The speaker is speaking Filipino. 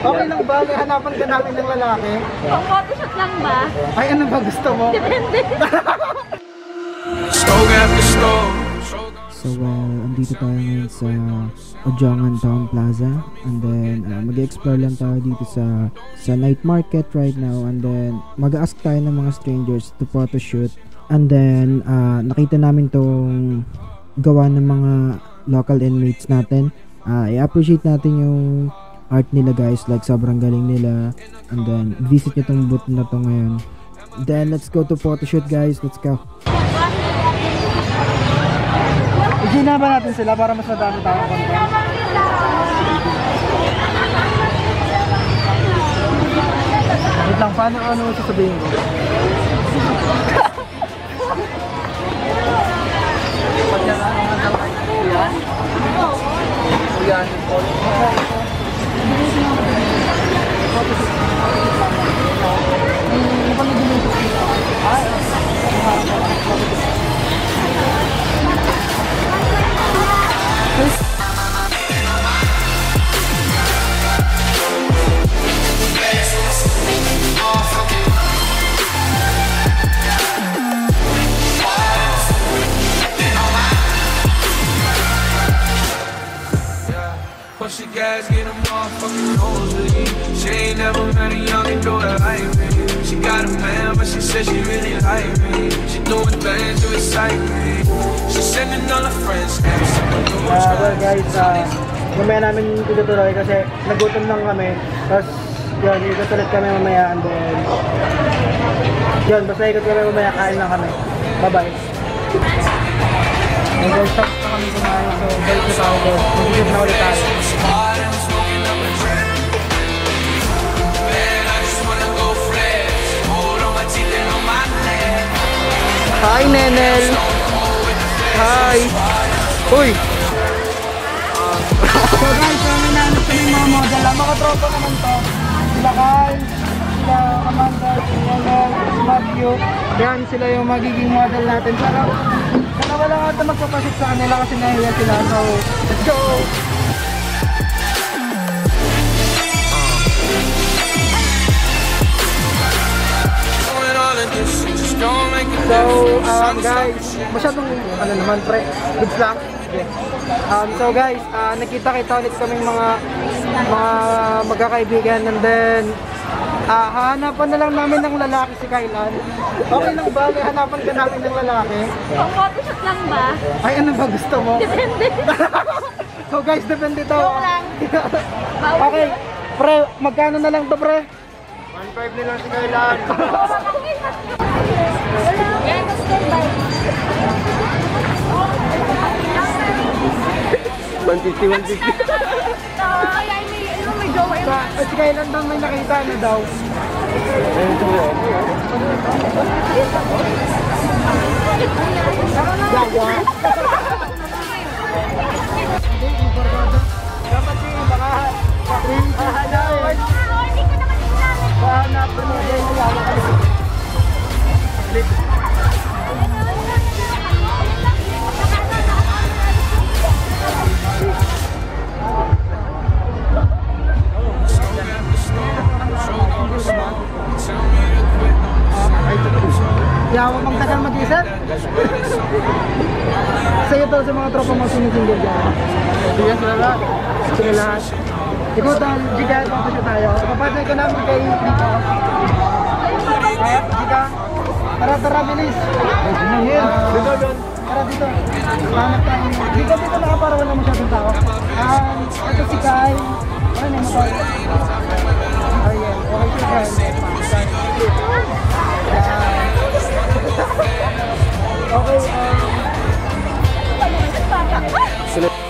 Okay lang ba? May hanapan ka namin ng lalaki? Pang photoshoot lang ba? Ay, ano ba gusto mo? Depende. After. So, uh, andito tayo ngayon sa Ojongan Town Plaza. And then, uh, mag-explore lang tayo dito sa sa night market right now. And then, mag-ask tayo ng mga strangers to photoshoot. And then, uh, nakita namin tong gawa ng mga local inmates natin. Uh, i-appreciate natin yung art nila guys. Like, sobrang galing nila. And then, visit nyo tong booth na to ngayon. Then, let's go to photoshoot guys. Let's go. Igina ba natin sila para mas madami tayong content? Wait lang, paano ano sasabihin ko? Pag yan, ano nga daw ay Thank you. The gas, get a motherfucking nosebleed. She ain't never met a youngin' do it like me. She got a man, but she said she really like me. She doing things to excite me. She sending all her friends, new Ah, well guys, uh, mamaya namin itutuloy kasi nagutom lang kami. Tapos, yun, ikot ulit kami mamaya and then, yun, basta ikot kami mamaya, kain lang kami. Bye-bye. And guys, na kami kumain, so balik na tayo guys. Mag-isip na ulit tayo. Hi, Nenel! Hi! Uy! guys, so may nahanap kami mga model. Ang tropa naman to. Sila Kyle, sila Amanda, si Matthew. Yan, sila yung magiging model natin. Pero, sana wala nga ito magpapasok sa kanila kasi nahiya sila. So, let's go! So, um, guys, masyadong, ano naman, pre, goods lang. Okay. Um, so guys, uh, nakita-kita ulit kaming mga mga magkakaibigan and then ah hahanapan na lang namin ng lalaki si Kailan. Okay lang ba? May hanapan ka namin ng lalaki? Pang photoshoot lang ba? Ay, ano ba gusto mo? Depende. so guys, depende to. Joke lang. Bawal okay, pre, magkano na lang to, pre? 1.5 na lang si Kailan. Standby. 150, 150. Jowa yun. Sa, at Kailan daw may nakita ano daw? Barkada. Dapat yung baka hahanapan. Hahanapan mo yung yawa ka Yawa pang tagal mag-isa? Sa'yo to sa mga tropa mo sinisingle dyan. Sige, sila lahat. Sila lahat. Ikaw to, Jika, papasya tayo. Papasya ka namin kay dito. Kaya, Jika. Tara, tara, bilis. Dito, doon. Tara dito. Hanap tayo. Dito, dito na para wala masyadong tao. Um, ito si Kai. Ano yung motor? Absolutely.